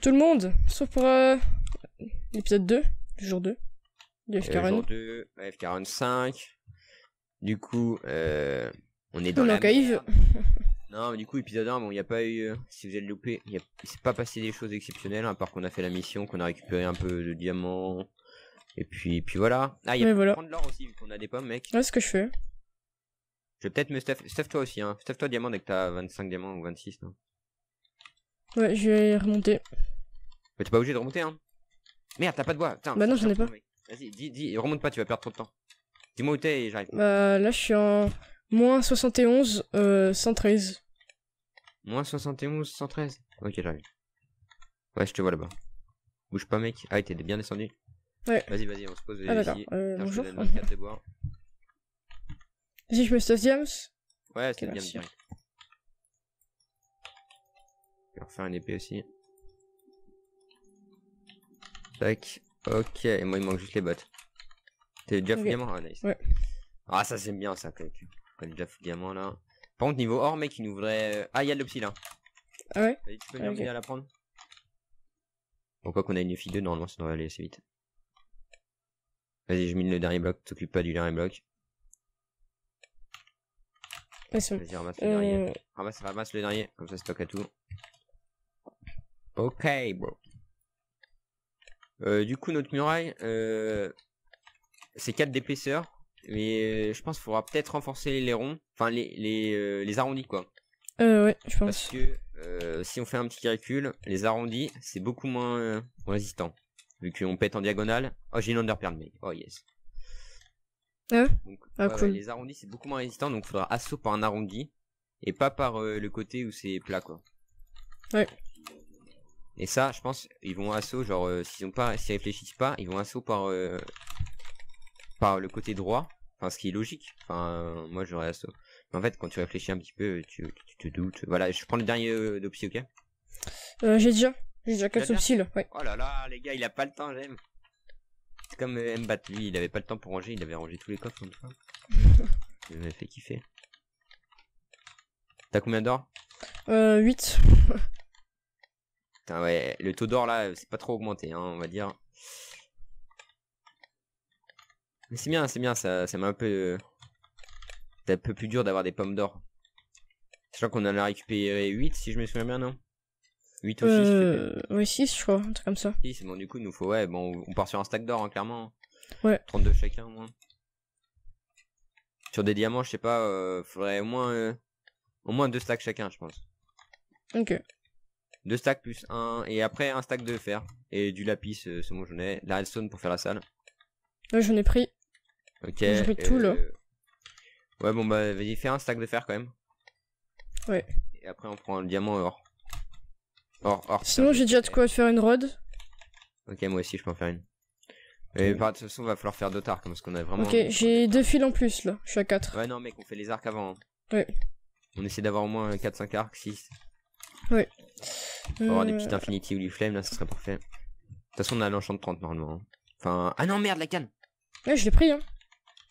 tout le monde, sauf pour euh, l'épisode 2, du jour 2, de Euh, FK Run. jour 2, F45. Du coup, euh, on est dans la merde. Non, mais du coup, épisode 1, bon, il n'y a pas eu. euh, si vous avez loupé, il s'est pas passé des choses exceptionnelles, à part qu'on a fait la mission, qu'on a récupéré un peu de diamants. Et puis, puis voilà. Ah, il y a voilà. prendre l'or aussi, vu qu'on a des pommes, mec. Ouais, ce que je fais. Je vais peut-être me stuff. Stuff toi aussi, hein. Stuff toi diamant dès que t'as 25 diamants ou 26, non. Ouais, je vais remonter. Mais t'es pas obligé de remonter, hein. Merde, t'as pas de bois. Putain, Bah non, j'en ai pas. Vas-y, dis, dis, remonte pas, tu vas perdre trop de temps. Dis-moi où t'es et j'arrive. Bah là, je suis en moins 71, euh, 113. Moins 71, 113. Ok, j'arrive. Ouais, je te vois là-bas. Bouge pas, mec. Ah, t'es bien descendu. Ouais. Vas-y, vas-y, on se pose Ah d'accord, ici. euh, bonjour. donne 24 de bois. Si je me stuff Diams Ouais, c'est bien. Je vais refaire une épée aussi. Tac. Ok, et moi il manque juste les bottes. T'es déjà full Ok. diamant? Ah, nice. Ouais. Ah, ça c'est bien ça, quand on est déjà full diamant là. Par contre, niveau or, mec, il nous voudrait. euh, Ah, il y a de l'opsie là. Ah ouais? Vas-y, tu peux Ah, venir ok. m'aider à la prendre Pourquoi qu'on a une fille 2 Normalement, ça devrait aller assez vite. Vas-y, je mine le dernier bloc, t'occupes pas du dernier bloc. Vas-y, ramasse le dernier. Euh, Ramasse, ramasse le dernier, comme ça stock à tout. Ok, bro. Euh, du coup, notre muraille, euh, c'est 4 d'épaisseur. Mais euh, je pense qu'il faudra peut-être renforcer les ronds, enfin les, les, les arrondis quoi. euh, ouais, je Parce pense. que euh, si on fait un petit calcul, les arrondis c'est beaucoup moins euh, résistant. Vu qu'on pète en diagonale. Oh, j'ai une underperle, mais oh yes. Ah ouais? Donc, Ah, ouais, cool. ouais, les arrondis c'est beaucoup moins résistant, donc il faudra assaut par un arrondi et pas par euh, le côté où c'est plat quoi. Ouais. Et ça, je pense, ils vont assaut, genre euh, s'ils ont pas, s'ils réfléchissent pas, ils vont assaut par euh, par le côté droit, enfin ce qui est logique. Enfin, euh, moi j'aurais assaut. Mais en fait, quand tu réfléchis un petit peu, tu, tu te doutes. Voilà, je prends le dernier d'opsi, ok? J'ai déjà. J'ai déjà 4 déjà subtils, ouais. Oh là là, les gars, il a pas le temps, j'aime. C'est comme Mbat, lui, il avait pas le temps pour ranger, il avait rangé tous les coffres une fois. Fait kiffer. T'as combien d'or? Euh, 8. Putain, ouais, le taux d'or là, c'est pas trop augmenté, hein, on va dire. Mais c'est bien, c'est bien, ça, ça m'a un peu. euh, C'est un peu plus dur d'avoir des pommes d'or. Sachant qu'on en a récupéré 8, si je me souviens bien, non? 8 ou 6 Euh, ouais, 6, je crois, un truc comme ça. c'est bon, du coup, nous faut, ouais, bon, on part sur un stack d'or, hein, clairement. Ouais. 32 chacun, au moins. Sur des diamants, je sais pas, euh, faudrait au moins, euh, au moins deux stacks chacun, je pense. Ok. Deux stacks plus un, et après un stack de fer. Et du lapis, euh, c'est bon, j'en ai. La redstone pour faire la salle. Ouais, j'en ai pris. Ok. J'ai pris tout, là. Ouais, bon, bah, vas-y, fais un stack de fer quand même. Ouais. Et après, on prend le diamant or. Or, or. Sinon, j'ai déjà de quoi faire une rod. Ok, moi aussi, je peux en faire une. Et par de toute façon, va falloir faire d'autres arcs, hein, parce qu'on a vraiment. Ok, j'ai deux fils en plus, là. Je suis à 4. Ouais, non, mec, on fait les arcs avant. hein. Ouais. On essaie d'avoir au moins 4-5 arcs, 6. Ouais. Pour avoir des Euh, petites Infinity ou Flame, là, ça serait parfait. De toute façon, on a l'enchant de 30 normalement. hein. Enfin. Ah non, merde, la canne Ouais, je l'ai pris, hein.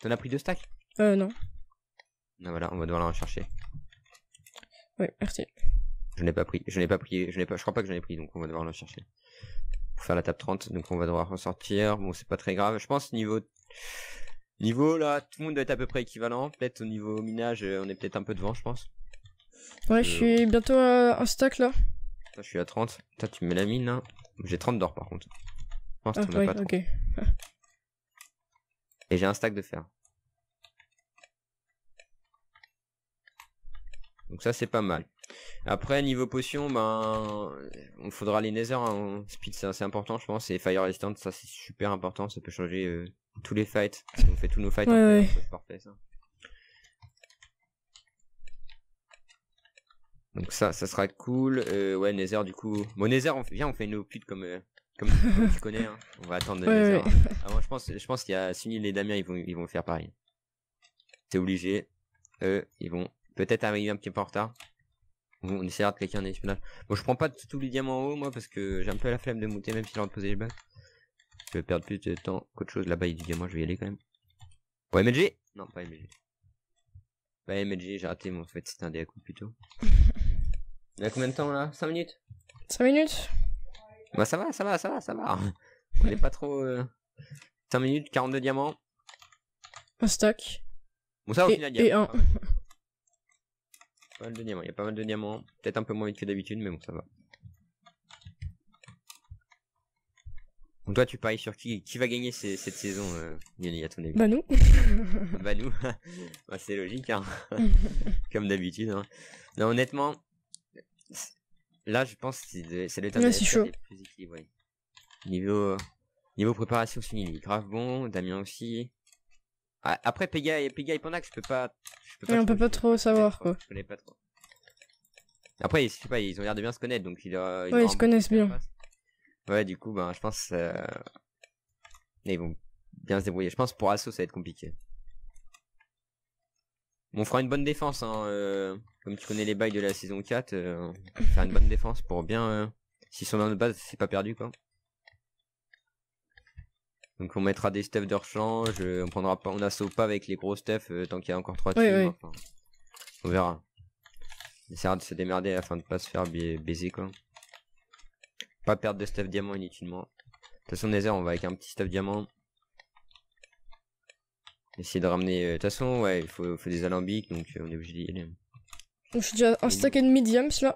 T'en as pris deux stacks? Euh, non. Ah, voilà, on va devoir la rechercher. Ouais, merci. Je n'ai pas pris, je n'ai pas pris, je n'ai pas, je crois pas que j'en ai pris, donc on va devoir la chercher. Pour faire la table 30, donc on va devoir ressortir. Bon, c'est pas très grave. Je pense niveau, niveau là, tout le monde doit être à peu près équivalent. Peut-être au niveau minage, euh, on est peut-être un peu devant, je pense. Ouais, je suis bientôt à un stack, là. Je suis à 30. Toi, tu me mets la mine, là. J'ai 30 d'or, par contre. Ah, ouais, pas 30. ok. Et j'ai un stack de fer. Donc ça c'est pas mal. Après niveau potion, ben on faudra les nether. hein. Speed c'est assez important je pense. Et fire resistant ça c'est super important. Ça peut changer euh, tous les fights. Parce qu'on fait tous nos fights. en Ouais, ouais. C'est parfait ça. Donc ça, ça sera cool. Euh, ouais, Nether du coup. Bon, Nether, on fait, viens, on fait une pute comme, euh, comme, comme tu connais. hein. On va attendre Ouais, Nether. ouais. Ah, moi, je pense, je pense qu'il y a Sunil et Damien, ils vont, ils vont faire pareil. C'est obligé. Eux, ils vont peut-être arriver un petit peu en retard. On, essaiera de cliquer un espionnage. Bon, je prends pas tous les diamants en haut, moi, parce que j'ai un peu la flemme de monter, même si j'ai envie de poser les bases. Je vais perdre plus de temps qu'autre chose. Là-bas, il y a du diamant, je vais y aller quand même. Ouais, MLG Non, pas MLG. Bah, MLG, j'ai raté, mais en fait, c'était un DA coup plutôt. Il y a combien de temps là? 5 minutes? 5 minutes? Bah ça va, ça va, ça va, ça va. On est pas trop... euh, 5 minutes, 42 diamants. Un stack. Bon ça au Et- final, il y a et un. pas mal de- pas mal de diamants. Il y a pas mal de diamants. Peut-être un peu moins vite que d'habitude, mais bon, ça va. Donc toi, tu paries sur qui Qui va gagner ces- cette saison, euh, Yanni, à ton avis? Bah nous. Bah nous, Bah, c'est logique, hein. comme d'habitude. Hein. Non, honnêtement, là, je pense que c'est le- Ouais, chaud. plus équilibré. Niveau, niveau préparation, Sunil il est grave bon, Damien aussi. Ah, après, Pega et, Pega et je peux pas... Je peux Ouais, on peut pas trop savoir, quoi. Je connais pas trop. Après, je sais pas, ils ont l'air de bien se connaître, donc il a... Ouais, ils se connaissent bien. Ouais, du coup, ben, je pense... euh, Ils vont bien se débrouiller. Je pense pour Asso, ça va être compliqué. On fera une bonne défense, hein. euh, Comme tu connais les bails de la saison 4, euh, on faire une bonne défense pour bien... euh, S'ils sont dans notre base, c'est pas perdu, quoi. Donc on mettra des stuffs de rechange, euh, on prendra pas, on assaut pas avec les gros stuffs euh, tant qu'il y a encore trois Ouais, teams, ouais. enfin, on verra. On essaiera de se démerder afin de pas se faire ba- baiser quoi. Pas perdre de stuff diamant inutilement. De toute façon Nether on va avec un petit stuff diamant. Essayer de ramener. euh, De toute façon ouais il faut, faut des alambics donc euh, on est obligé d'y aller. Donc je suis déjà un stack et demi diams là.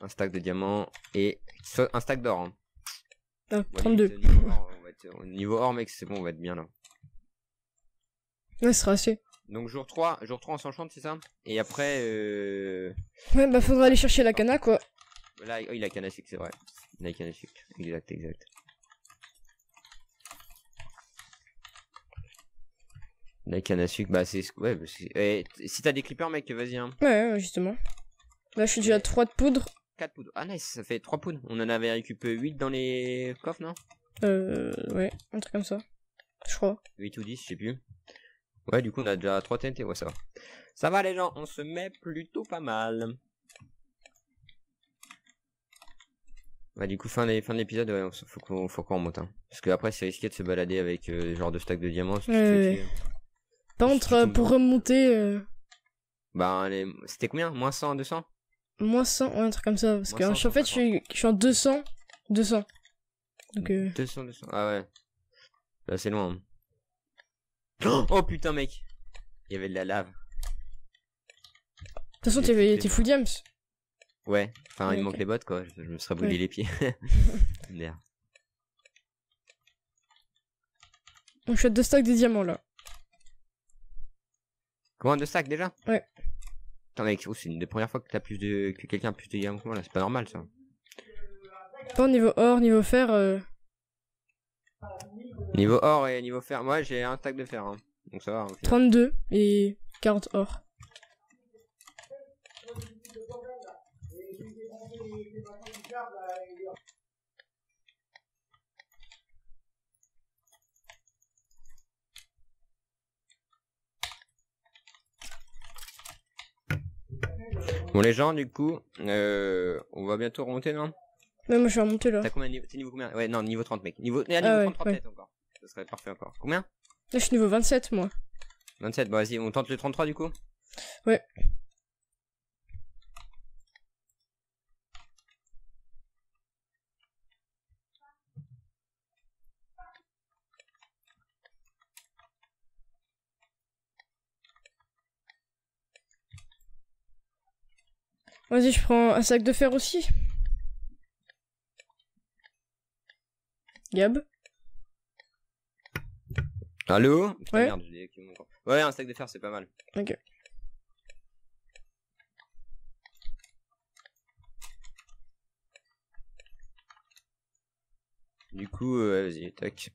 Un stack de diamants et un stack d'or. Hein. Ah, 32. Niveau or, on va être- au niveau or mec c'est bon on va être bien là. Ouais, ce sera assez. Donc jour 3, jour 3 on s'enchante, c'est ça? Et après, euh... Ouais, bah faudra aller chercher la cana quoi. là, oh, il a canne à sucre, c'est vrai. Il a canne à sucre, exact, exact. La canne à sucre, bah c'est... Ouais, c'est- eh, t- si t'as des clippers, mec, vas-y, hein. Ouais, ouais, justement. Là, je suis déjà à 3 de poudre. 4 poudres. Ah nice, ça fait 3 poudres. On en avait récupéré 8 dans les coffres, non? Euh, ouais, un truc comme ça. Je crois. 8 ou 10, je sais plus. Ouais, du coup, on a déjà 3 TNT, ouais, ça va. Ça va, les gens, on se met plutôt pas mal. Bah, du coup, fin, des- fin de l'épisode, ouais, on s- faut qu'on faut qu'on remonte. Hein. Parce que après, c'est risqué de se balader avec euh, des genres de stack de diamants. si tu te Ouais, fais ouais. tuer. Par contre, euh, pour remonter, euh, Bah, les... c'était combien? Moins 100, 200 moins 100, ouais, un truc comme ça. Parce que 100, en fait, je suis, je suis en 200. 200. Donc, euh, 200, 200. Ah ouais. Là, c'est loin. hein. Oh putain, mec Il y avait de la lave. de toute façon, t'es full diams. Ouais, enfin, Ouais, il me manque les bottes, quoi. Je, je me serais brûlé Ouais. les pieds. Merde. Suis à 2 stacks des diamants là. Comment deux stacks déjà Ouais. Putain mec, oh, c'est une des premières fois que t'as plus de que quelqu'un a plus de diamants que moi là, c'est pas normal ça. Au niveau or, niveau fer. Euh... Niveau or et niveau fer, moi j'ai un stack de fer hein. Donc ça va. au final. 32 et 40 or. Bon les gens du coup, euh, on va bientôt remonter non? Ouais, moi, je suis remonté là. T'as combien de niveau T'es niveau combien? Ouais non niveau 30 mec. Niveau, ah, niveau Ah ouais, 33 ouais. peut-être encore. Ça serait parfait encore. Combien? Là, je suis niveau 27 moi. 27, bon vas-y, on tente le 33 du coup? Ouais. Vas-y, je prends un sac de fer aussi. Gab. Allô? Putain, Ouais. merde. Ouais, un stack de fer c'est pas mal. Ok. Du coup, euh, vas-y, tac.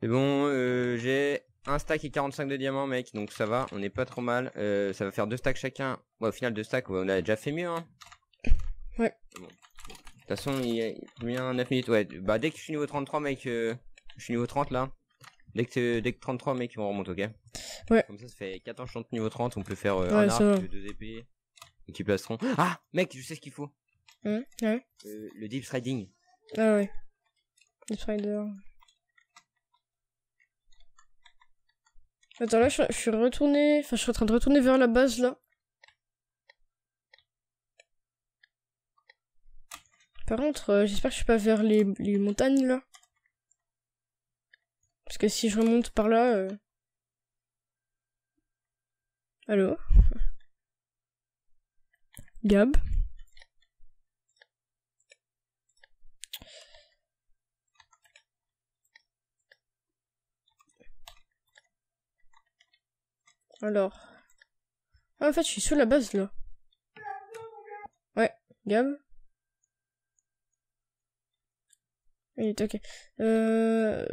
C'est bon, euh, j'ai un stack et 45 de diamants, mec, donc ça va, on est pas trop mal. Euh, ça va faire deux stacks chacun. Ouais, au final, deux stacks, ouais, on a déjà fait mieux, hein. Ouais. Bon. De toute façon, il y a combien? 9 minutes, ouais. Bah, dès que je suis niveau 33, mec, euh, je suis niveau 30 là. Dès que, dès que 33, mec, on remonte, ok? Ouais. Comme ça, ça fait 4 enchantes niveau 30, on peut faire euh, Ouais, un arc, va. deux épées, qui placeront. Ah, mec, je sais ce qu'il faut. Ouais. Euh, le deep riding. Ah ouais. Les Strider. Attends, là, je, suis retourné. Enfin, je suis en train de retourner vers la base, là. Par contre, euh, j'espère que je suis pas vers les, montagnes, là. Parce que si je remonte par là... Euh, Allô? Gab? Alors... Ah, en fait, je suis sous la base, là. Ouais, Gab Oui, ok. Euh...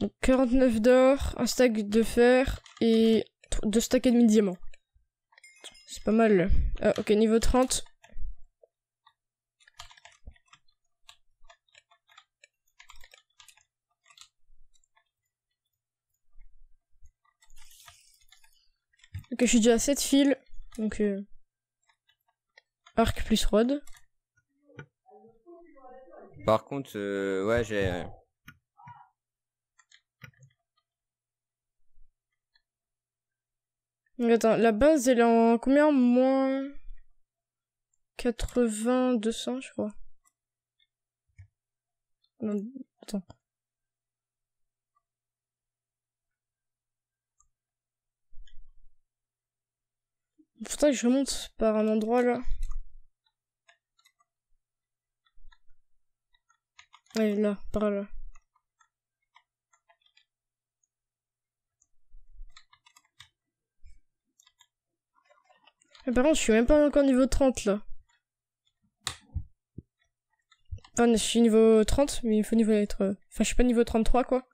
Donc 49 d'or, un stack de fer et deux stacks et demi de diamants. C'est pas mal. Ah, ok, niveau 30. Ok, je suis déjà à 7 fils. Donc, euh, arc plus rod. Par contre, euh, ouais, j'ai... Attends, la base, elle est en combien? Moins 80, 200, je crois. Non, attends. Que je remonte par un endroit là. Ouais, là, par là. Mais par contre, je suis même pas encore niveau 30 là. Enfin, je suis niveau 30, mais il faut niveau être. Enfin, je suis pas niveau 33 quoi.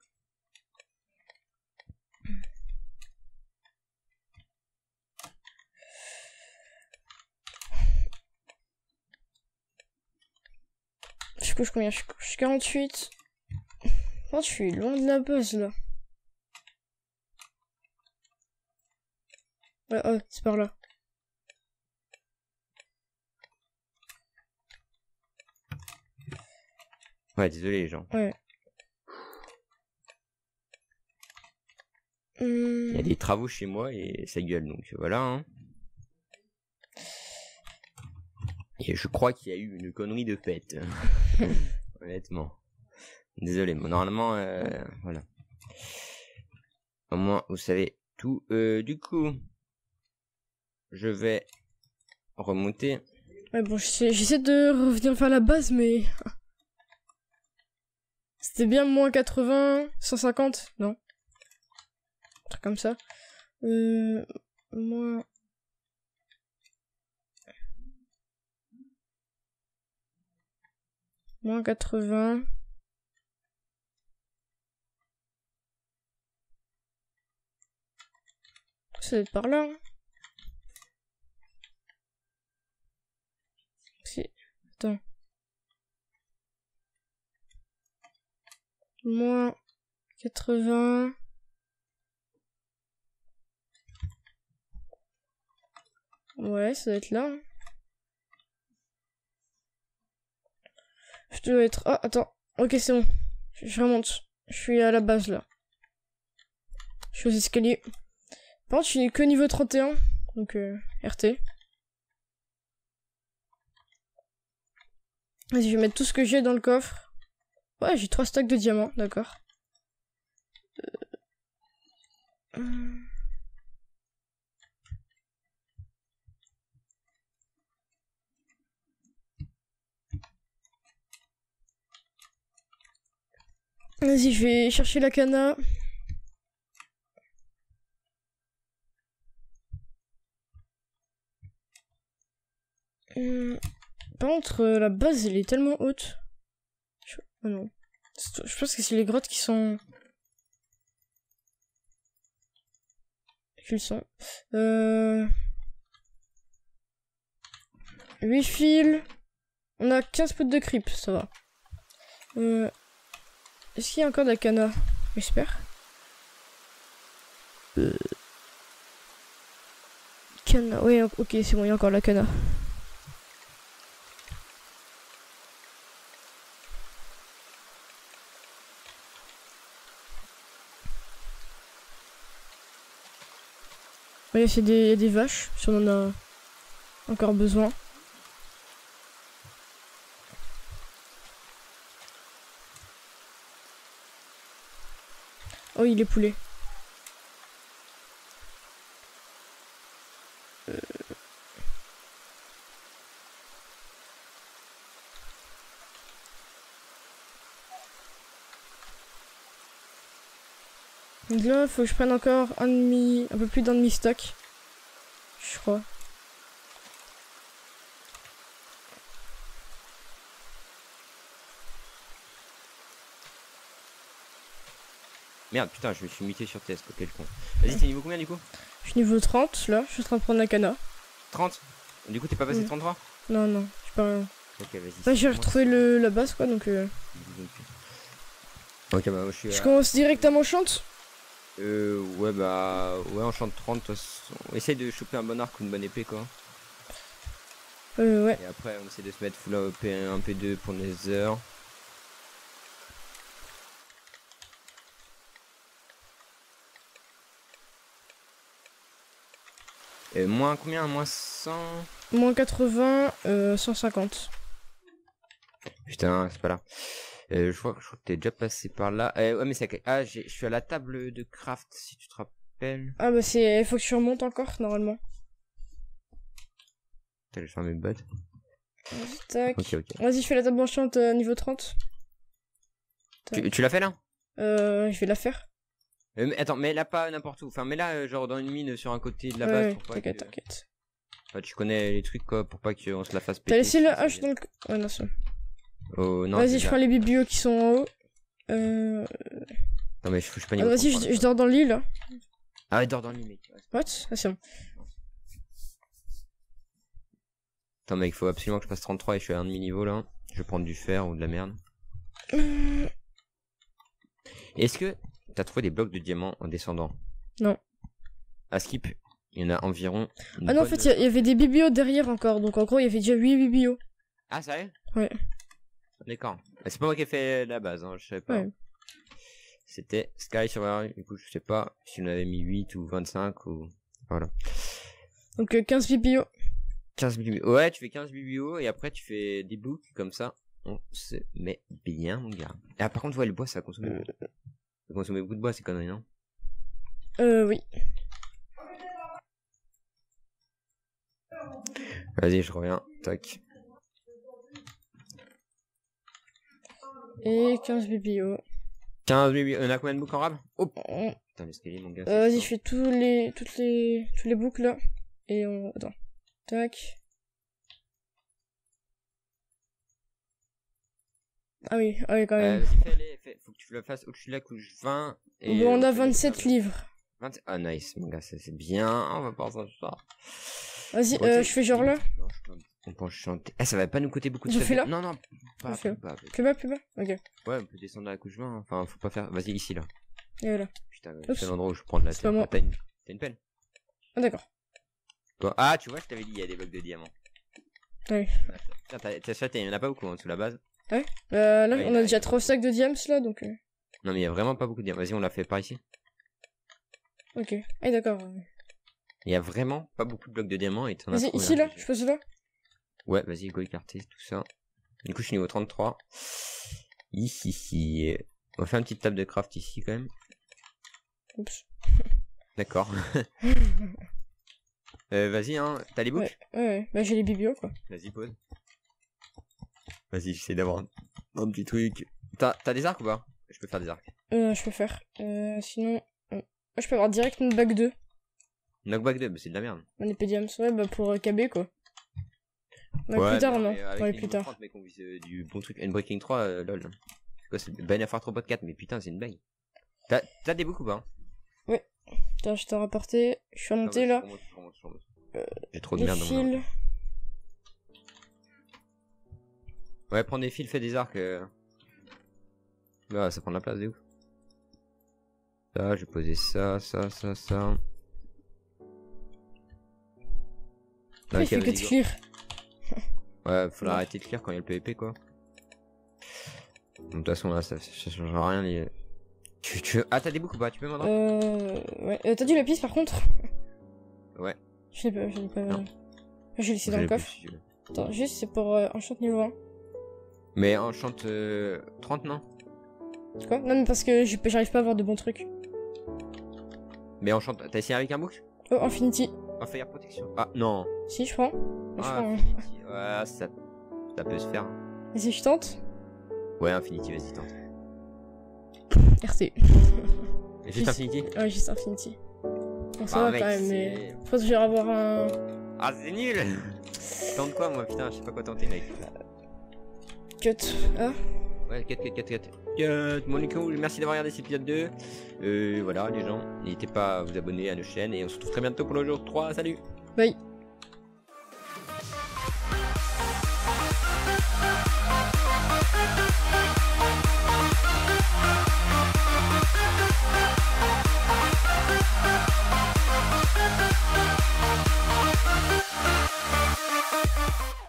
Je couche combien? Je, suis 48. Oh, je suis loin de la buzz là. Ouais, oh, c'est par là. Ouais, désolé les gens. Ouais. Il y a des travaux chez moi et ça gueule, donc voilà. Hein. Et je crois qu'il y a eu une connerie de fête. Honnêtement. Désolé, mais normalement, euh, voilà. Au moins, vous savez tout. Euh, du coup, je vais remonter. Ouais, bon, j'essaie de revenir faire la base, mais... C'était bien moins 80, 150, non? Un truc comme ça. Euh, moins... Moins 80. Ça doit être par là. Hein. Si. Attends. Moins 80. Ouais, ça doit être là. Hein. Je dois être... Ah, attends. Ok, c'est bon. Je remonte. Je suis à la base, là. Je suis aux escaliers. Par contre, je suis que niveau 31. Donc, euh, RT. Vas-y, je vais mettre tout ce que j'ai dans le coffre. Ouais, j'ai trois stacks de diamants, d'accord. Euh... Vas-y, je vais chercher la cana. Hum, par contre, euh, la base, elle est tellement haute. Oh non. Je pense que c'est les grottes qui sont... Qui sont. Euh... 8 fils. On a 15 potes de creep, ça va. Euh... Est-ce qu'il y a encore de la cana? J'espère. Euh... Cana, oui, ok, c'est bon, il y a encore la cana. Regarde, il y, a des- des vaches, si on en a encore besoin. Oh, il est poulet. Donc là, faut que je prenne encore un demi, un peu plus d'un demi stock. Je crois. Merde, putain, je me suis muté sur TS, quel con. Vas-y, t'es niveau combien du coup? Je suis niveau 30 là, je suis en train de prendre la cana. 30 Du coup, t'es pas passé Mm. 33 Non, non, je pas rien. Ok, vas-y. Là, j'ai retrouvé le, la base quoi, donc euh, Ok, bah, moi, je suis. je à- commence directement chante. Euh, ouais, bah. Ouais, on chante 30, de toute façon. Essaye de choper un bon arc ou une bonne épée, quoi. Euh, ouais. Et après, on essaie de se mettre full AOP 1, P2 pour les heures. Et moins combien? Moins 100 Moins 80, euh, 150. Putain, c'est pas là. Euh, je crois, je crois que t'es déjà passé par là. Euh, ouais, mais c'est. Ah, j'ai- je suis à la table de craft, si tu te rappelles. Ah bah c'est, faut que tu remontes encore normalement. Vais faire mes bottes. Vas-y, tac. Ok, ok. Vas-y, je fais la table enchante euh, niveau 30. Tu, tu l'as fait là? Euh, je vais la faire. Euh, mais, Attends, mais là pas n'importe où. Enfin, mais là, euh, genre dans une mine sur un côté de la base. ouais, t'inquiète, que- t'inquiète. Enfin, tu connais les trucs quoi, pour pas qu'on se la fasse péter. T'as laissé ça hache dans le... Ouais, non, c'est. Oh. Vas-y, je prends les biblios qui sont en haut. Euh... Non, mais je, suis pas ah, Vas-y, 33, je, dors dans le lit là. Ah ouais, dors dans le lit, mec. What? Ah, c'est bon. Attends, mec, faut absolument que je passe 33 et je suis à un demi niveau là. Je vais prendre du fer ou de la merde. Euh, Est-ce que t'as trouvé des blocs de diamants en descendant? Non. À Skip, il y en a environ. Ah non, en fait, il y avait des biblios derrière encore. Donc en gros, il y avait déjà 8 biblios. Ah, ça y est Ouais. D'accord. Bah, C'est pas moi qui ai fait la base, hein, je savais pas. Ouais. C'était Sky sur du coup, je sais pas si on avait mis 8 ou 25 ou. Voilà. Donc euh, 15 biblios. 15 biblios. Ouais, tu fais 15 biblios et après tu fais des books comme ça. On se met bien, mon gars. Ah, par contre, ouais, le bois, ça consomme. beaucoup. Ça consomme beaucoup de bois, c'est conneries, non? Euh, oui. Vas-y, je reviens. Tac. Et 15 biblios. 15 biblios. On a combien de books en rab? Oh Euh, putain, l'escalier, mon gars. Vas-y, je fais tous les, toutes les, tous les boucles là. Et on, attends. Tac. Ah oui, ah oui, quand. Euh, même. vas-y, fais-les. Fais... Faut que tu le fasses au-dessus de la couche 20. Et bon, on a au-dessus de la 27 couche livres. 20 Ah, nice, mon gars, ça, c'est bien. On va pas s'en ça. Vas-y, euh, je fais genre là. On peut chanter. Ah, ça va pas nous coûter beaucoup de Je fais là Non, non, pas plus bas. Plus bas, plus bas. Ok. Ouais, on peut descendre à la couche 20. Enfin, faut pas faire. Vas-y, ici, là. Et voilà. Putain, c'est l'endroit où je prends de la. Ah, T'as une... une pelle? Ah d'accord. Ah, tu vois, je t'avais dit, il y a des blocs de diamants. Ouais. Tiens, t'as t'as acheté, il y en a pas beaucoup en dessous de la base. Euh, là, Ouais, on a a- déjà 3 stacks de diams là, donc. euh, Non, mais il y a vraiment pas beaucoup de diamants. Vas-y, on l'a fait par ici. Ok. Ah d'accord. Il y a vraiment pas beaucoup de blocs de diamants et t'en as Vas-y, ici là, je pose là. Ouais, vas-y, go écarter, tout ça. Du coup, je suis niveau 33. Ici, ici. On va faire une petite table de craft ici quand même. Oups. D'accord. euh, vas-y, hein. T'as les books? Ouais, ouais, ouais. Bah j'ai les biblios quoi. Vas-y, pose. Vas-y, j'essaie d'avoir un, un petit truc. T'as des arcs ou pas? Je peux faire des arcs. Euh, je peux faire. Euh, sinon. euh, je peux avoir direct une bague 2. Knockback 2, bah, c'est de la merde. Mon épée. Ouais, bah pour euh, KB quoi. Ouais, plus tard, mais non. mais avec Ouais, les plus tard. 30, mec, on vise euh, du bon truc. Une Breaking 3, euh, lol. C'est quoi, c'est Ben à Robot 4, mais putain, c'est une blague. T'as t'as des books ou pas Putain, je t'ai rapporté. Je suis remonté Ah, là. J'ai trop de merde dans mon fils. Ouais, prends des fils, fais des arcs. euh. Là, ça prend de la place, de ouf. Là, je vais poser ça, ça, ça, ça. Pourquoi il fait que de go. Ouais, faudra Ouais. arrêter de clear quand il y a le PVP, quoi. De toute façon, là, ça, ça change rien. Les... Tu, tu... Ah, t'as des books ou pas? Tu peux m'en Euh. Ouais. Euh, T'as du lapis par contre? Ouais. Je l'ai pas, je l'ai pas. Non. Laissé dans le plus coffre. Attends, juste c'est pour euh, enchant niveau 1. Mais enchante euh, 30, non? Quoi? Non, mais parce que j'arrive pas à avoir de bons trucs. Mais enchante. T'as essayé avec un book Oh, Infinity. En fire protection Ah, non. Si, je prends. Je Ah, prends. hein. Infinity. Ouais, ça, ça peut se faire. Et si je tente Ouais, Infinity, vas-y, tente. RT. Juste Juste- Infinity Ouais, juste Infinity. Bon, ça va mec, quand même, mais. Je pense que je vais avoir un. Ah, c'est nul Tente quoi, moi, putain, je sais pas quoi tenter, mec. Cut. Ah, Ouais, 4, 4, 4, 4. 4. Mon Nico, merci d'avoir regardé cet épisode 2. Euh, voilà, les gens, n'hésitez pas à vous abonner à nos chaînes et on se retrouve très bientôt pour le jour 3. Salut bye.